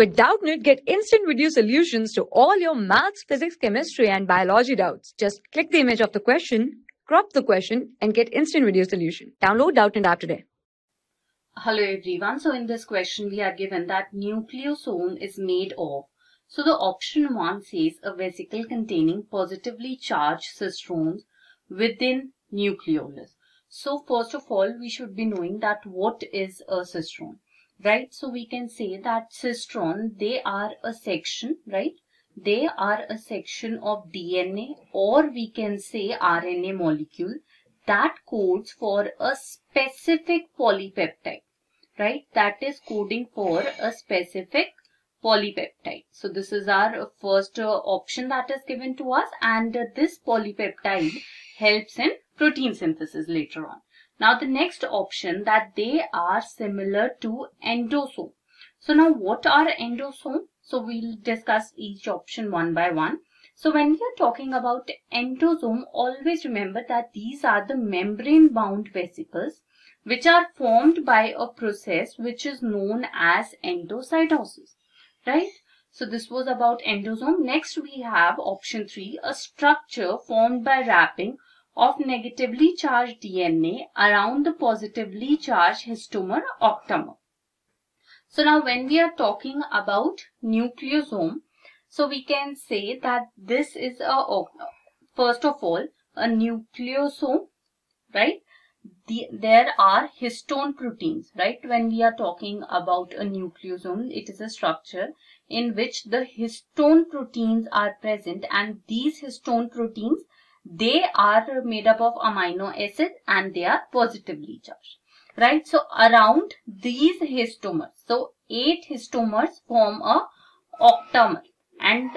With Doubtnut, get instant video solutions to all your maths, physics, chemistry, and biology doubts. Just click the image of the question, crop the question, and get instant video solution. Download Doubtnut app today. Hello everyone. So in this question we are given that nucleosome is made of. So the option 1 says a vesicle containing positively charged cistrons within nucleolus. So first of all we should be knowing that what is a cistron right? So we can say that cistron, they are a section, right? They are a section of DNA or we can say RNA molecule that codes for a specific polypeptide, right? That is coding for a specific polypeptide. So this is our first uh, option that is given to us and uh, this polypeptide helps in protein synthesis later on. Now the next option that they are similar to endosome. So now what are endosome? So we'll discuss each option one by one. So when we are talking about endosome, always remember that these are the membrane bound vesicles which are formed by a process which is known as endocytosis, right? So this was about endosome. Next we have option 3, a structure formed by wrapping of negatively charged DNA around the positively charged histone octamer. So now when we are talking about nucleosome, so we can say that this is a, first of all, a nucleosome, right? The, there are histone proteins, right? When we are talking about a nucleosome, it is a structure in which the histone proteins are present and these histone proteins they are made up of amino acids and they are positively charged. Right? So around these histomers so eight histomers form a octamer. And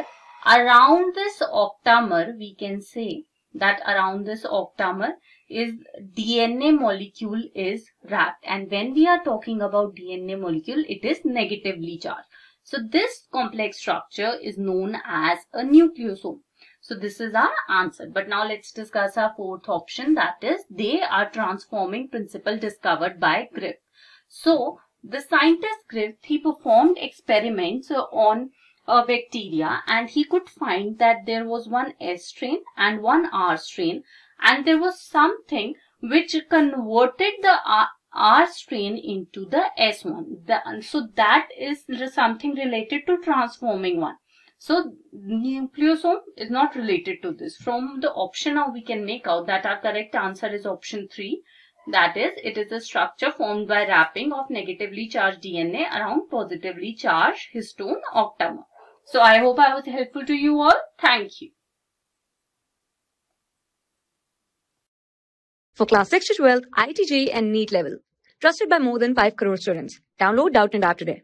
around this octamer we can say that around this octamer is DNA molecule is wrapped. And when we are talking about DNA molecule it is negatively charged. So this complex structure is known as a nucleosome so this is our answer. But now let's discuss our fourth option that is they are transforming principle discovered by Griff. So the scientist Griff he performed experiments on a bacteria and he could find that there was one S strain and one R strain and there was something which converted the R, R strain into the S one. The, so that is something related to transforming one. So nucleosome is not related to this. From the option now we can make out that our correct answer is option 3. That is, it is a structure formed by wrapping of negatively charged DNA around positively charged histone octamer. So I hope I was helpful to you all. Thank you. For class 6 to 12, IIT JEE and NEET level. Trusted by more than 5 crore students. Download Doubtnut App today.